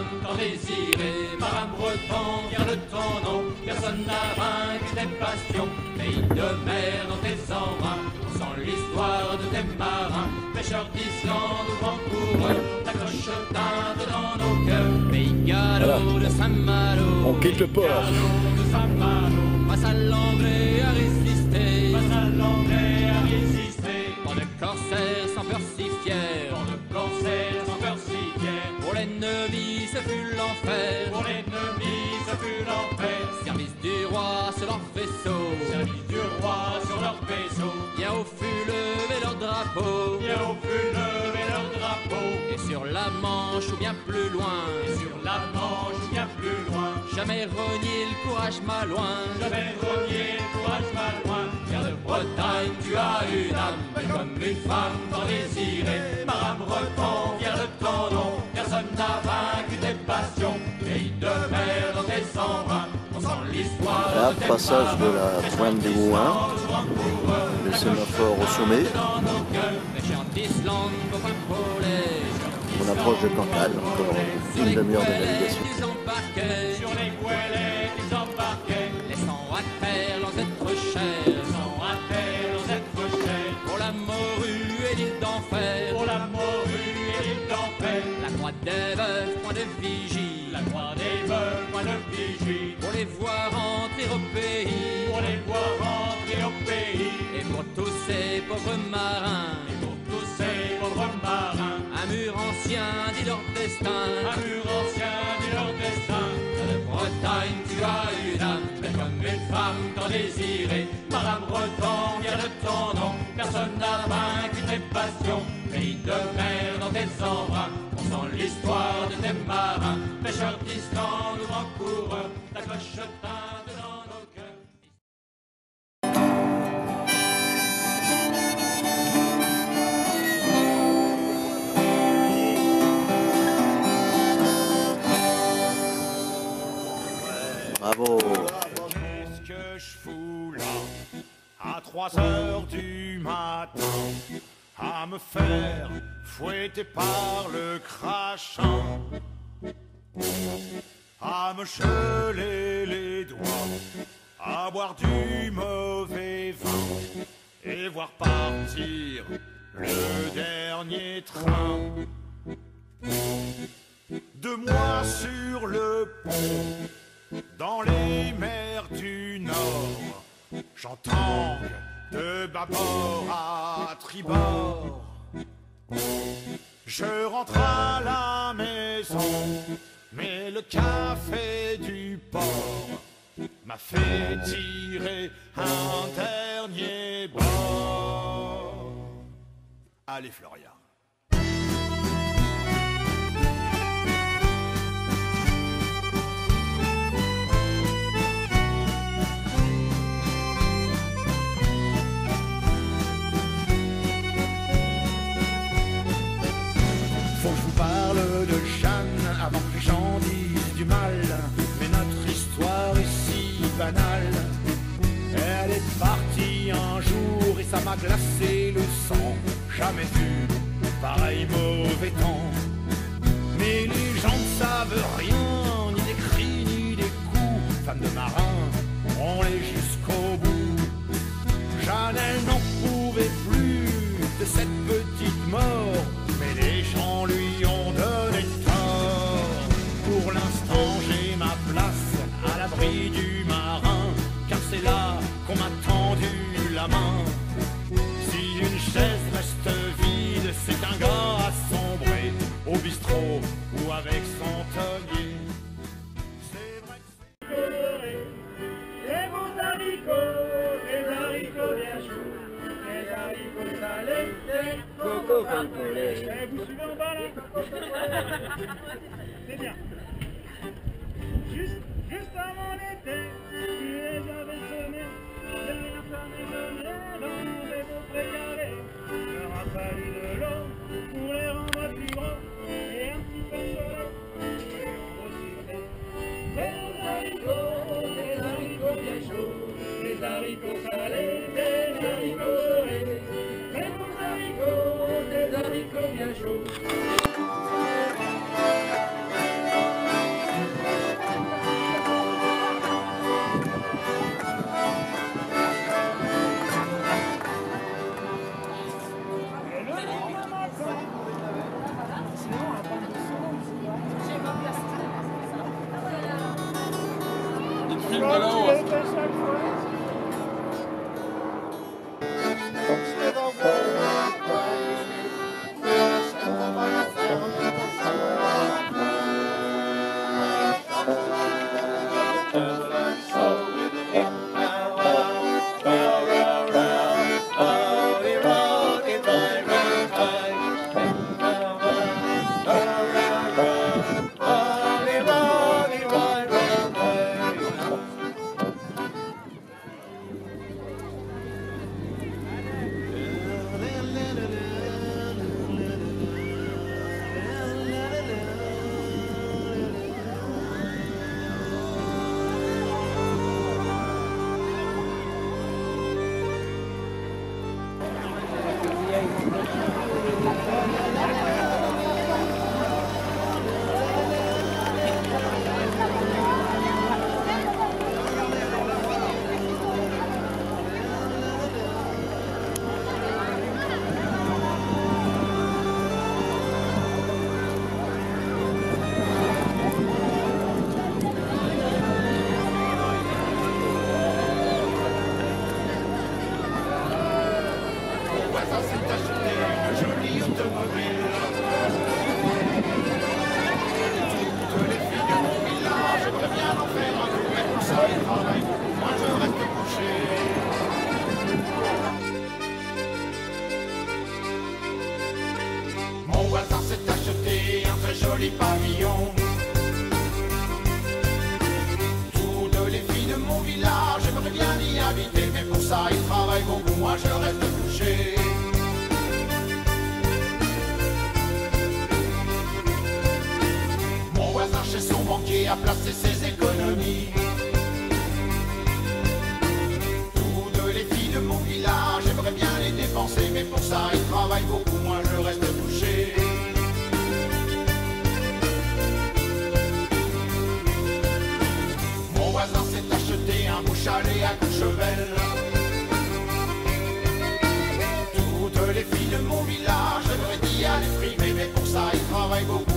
femme tant désirée. Madame Breton, garde ton nom, personne n'a vaincu tes passions. Pays de mer dans tes embruns, on sent l'histoire de tes marins. Pêcheurs d'Islande ou Vancouver, la cloche teinte dans nos cœurs. Pays galop de Saint-Malo, On quitte le port. galop de Saint-Malo. Face à l'anglais à résister, face à l'anglais à résister. Tant de corsaires vaisseau. Bien au fut levé leur drapeau, bien au fut levé leur drapeau. Et sur la Manche ou bien plus loin, et sur la Manche ou bien plus loin. Jamais renier le courage malouin, jamais renier le courage malouin. Car de Bretagne, tu as une âme, belle comme une femme tant désirée. Maram Breton, fier de ton nom, personne n'a vaincu tes passions. Pays de mer dans tes l'histoire Là, passage de la pointe des Mouins, le sémaphore au sommet. On approche de Cancale, encore une demi-heure de navigation. Ils embarquaient sur les goélets, ils embarquaient, laissant à terre leurs êtres chers, laissant à terre leurs êtres chers, pour la morue et l'île d'enfer, pour la morue et l'île d'enfer, la croix des veufs, point de vigie, la croix des veufs, point de vigie, pour les voir entrer au pays, pour les voir entrer au pays, et pour tous ces pauvres marins, et pour tous ces pauvres marins, un mur ancien dit leur destin, un mur ancien dit leur destin. De Bretagne, tu as une âme, belle comme une femme tant désirée. Madame Breton, vient de ton nom, personne n'a vaincu tes passions. Pays de mer dans tes embruns, on sent l'histoire de tes marins. Pêcheurs d'Islande ou Vancouver, ta cloche teinte dans nos cœurs. Bravo Qu'est-ce que je fous là à 3 heures du matin à me faire fouetter par le crachant à me geler les doigts à boire du mauvais vin et voir partir le dernier train de moi sur le pont dans les mers du Nord. J'entends de bâbord à tribord. Je rentre à la maison, mais le café du port m'a fait tirer un dernier bord. Allez, Florian. Jamais vu pareil mauvais temps. Mais les gens ne savent rien, ni des cris, ni des coups. Femme de marin, on est jusqu'au bout. Jeanne, elle n'en pouvait plus de cette petite mort, mais les gens lui ont donné tort. Pour l'instant, j'ai ma place à l'abri du marin, car c'est là qu'on m'a tendu la main. Tonnier. C'est vrai que c'est- Les bons haricots, les haricots bien chauds, les haricots salés, les coco campolés. Eh, vous haricots, des haricots bien chauds. Ça ils travaillent beaucoup, moi je reste couché. Mon voisin s'est acheté un beau chalet à Courchevel. Toutes les filles de mon village aimeraient y aller frimer, mais pour ça ils travaillent beaucoup.